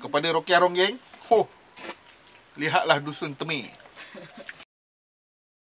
kepada Rokia Ronggeng. Ho. Lihatlah dusun Temi.